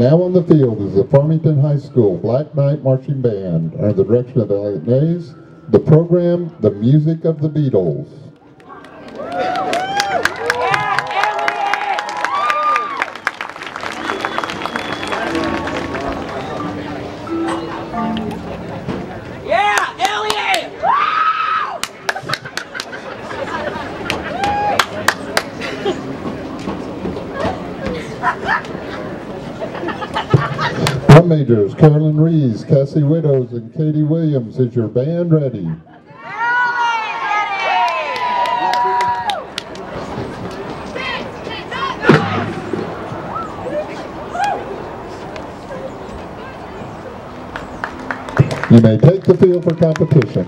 Now on the field is the Farmington High School Black Knight Marching Band under the direction of Elliot Nays. The program, The Music of the Beatles. Majors Carolyn Rees, Cassie Widows, and Katie Williams. Is your band ready? You may take the field for competition.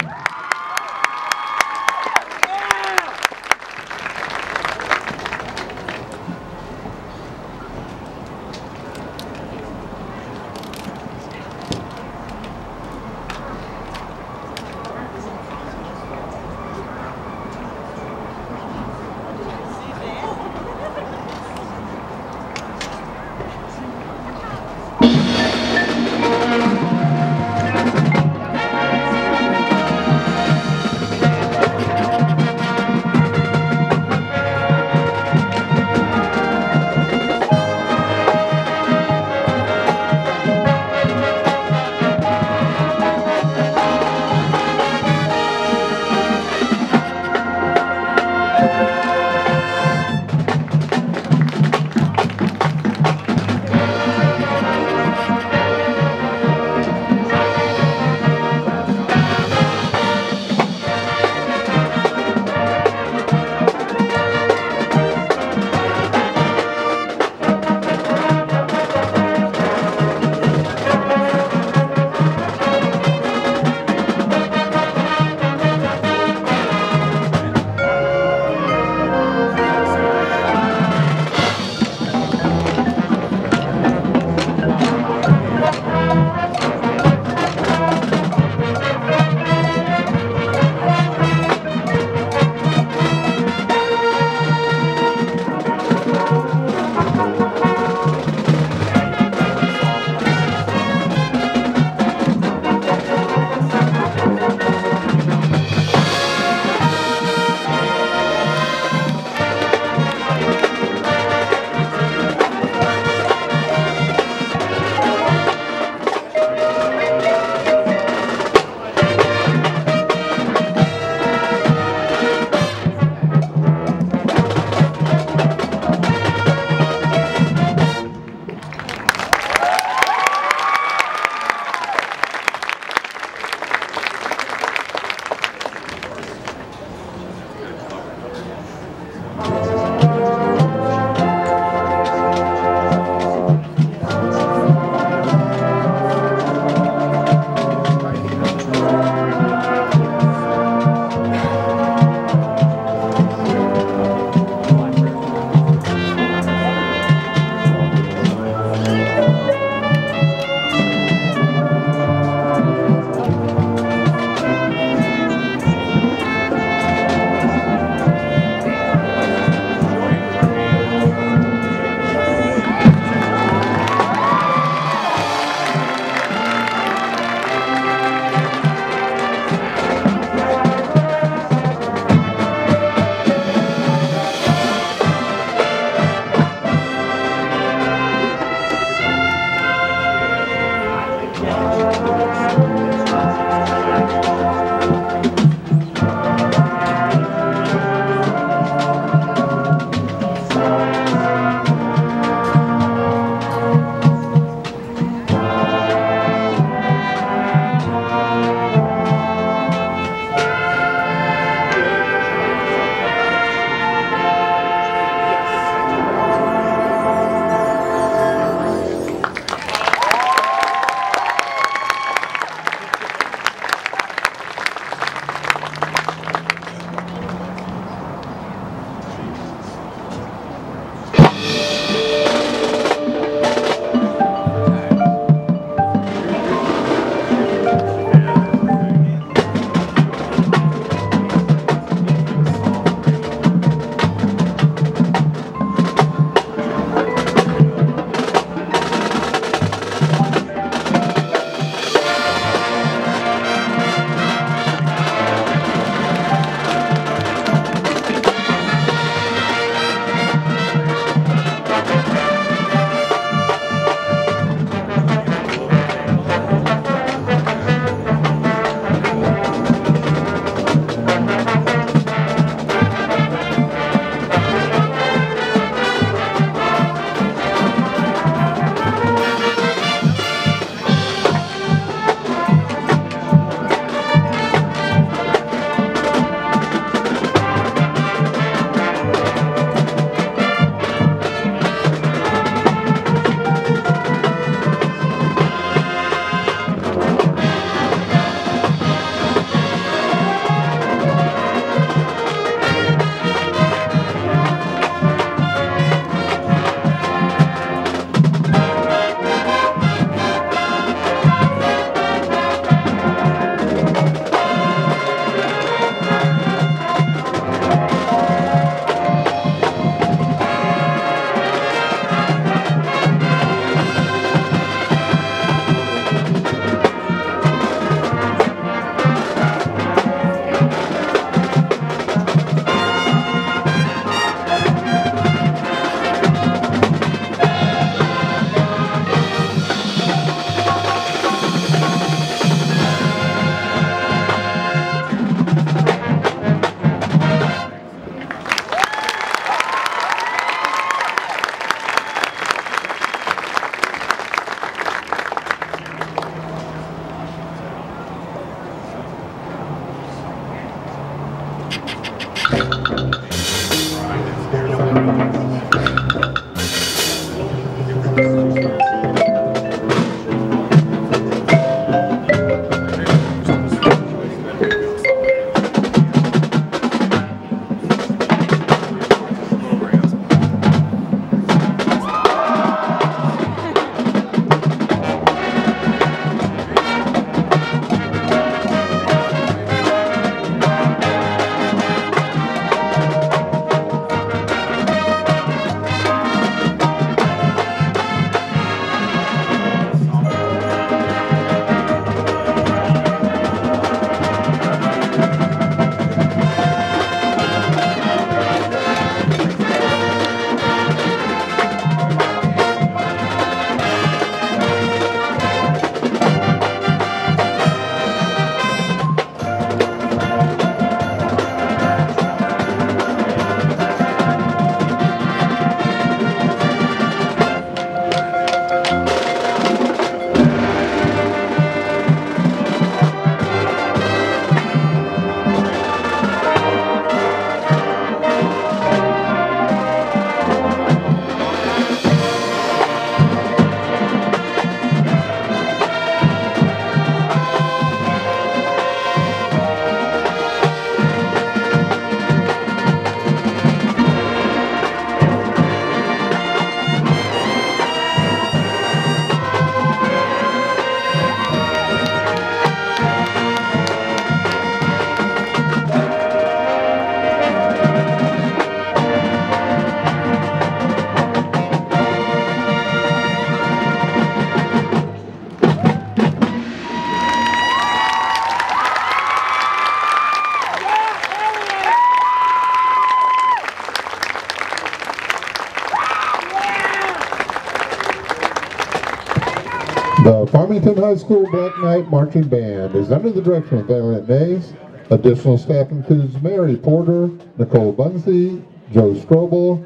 The Farmington High School Black Knight Marching Band is under the direction of Elliot Mays. Additional staff includes Mary Porter, Nicole Bunsey, Joe Strobel,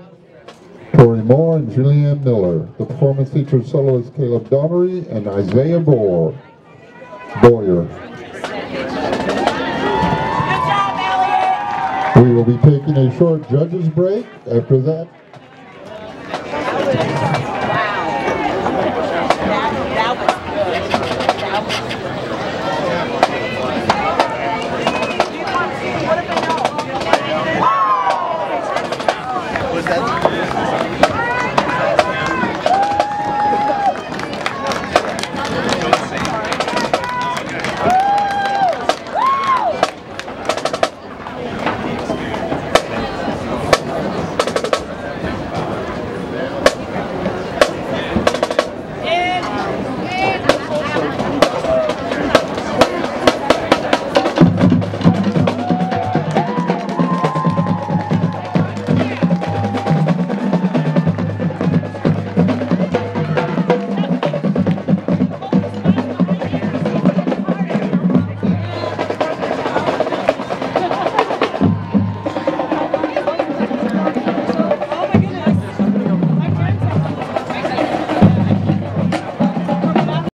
Tori Moore, and Julianne Miller. The performance features soloists Caleb Donnery and Isaiah Boyer. We will be taking a short judges break. After that,